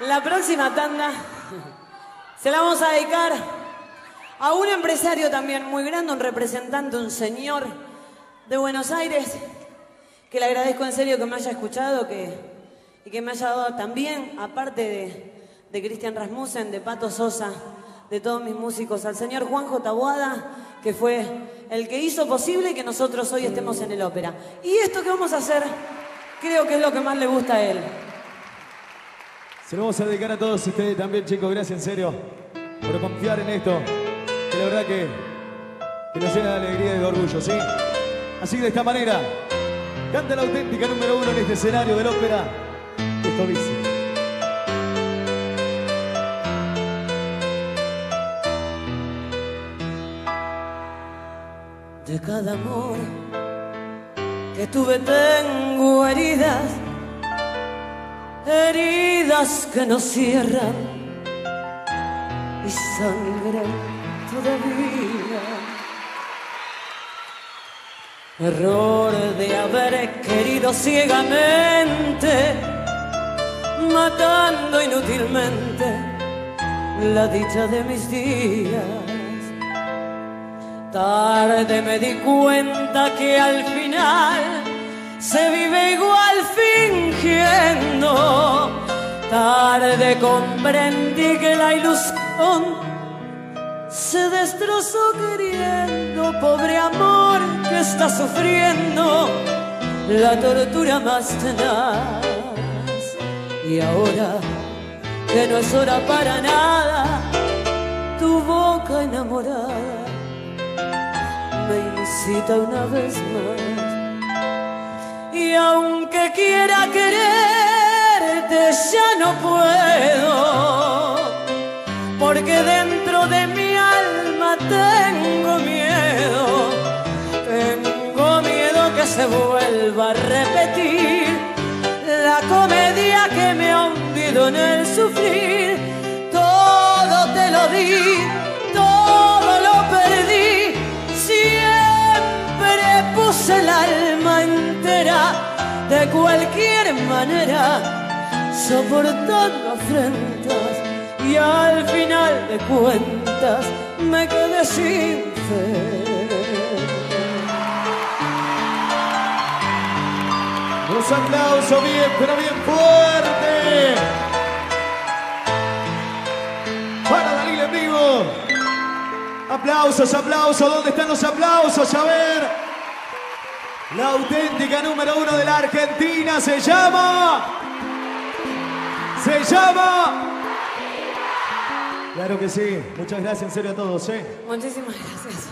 La próxima tanda se la vamos a dedicar a un empresario también muy grande, un representante, un señor de Buenos Aires, que le agradezco en serio que me haya escuchado que, y que me haya dado también, aparte de, de Cristian Rasmussen, de Pato Sosa, de todos mis músicos, al señor Juanjo Tabuada, que fue el que hizo posible que nosotros hoy estemos en el ópera. Y esto que vamos a hacer, creo que es lo que más le gusta a él. Se lo vamos a dedicar a todos ustedes también, chicos. Gracias, en serio, por confiar en esto. Que la verdad que, que nos llena de alegría y de orgullo, ¿sí? Así de esta manera, canta la auténtica número uno en este escenario del ópera. Esto dice. De cada amor que tuve tengo heridas, heridas que no cierran y sangran todavía. Error de haber querido ciegamente, matando inútilmente la dicha de mis días. Tarde me di cuenta que al final se vive igual fingiendo. Tarde comprendí que la ilusión se destrozó queriendo. Pobre amor que está sufriendo la tortura más tenaz. Y ahora que no es hora para nada, tu boca enamorada me incita una vez más. Y aunque quiera quererte, ya no puedo, porque dentro de mi alma tengo miedo, tengo miedo que se vuelva a repetir la comedia que me ha hundido en el sufrir. Todo te lo di, todo lo perdí siempre puse el alma entera de cualquier manera, soportando afrentas y al final de cuentas me quedé sin fe. Los aplausos bien, pero bien fuerte. Para Dalil en vivo. Aplausos, aplausos. ¿Dónde están los aplausos? A ver. La auténtica número uno de la Argentina se llama. Se llama. Claro que sí. Muchas gracias en serio a todos, ¿eh? Muchísimas gracias.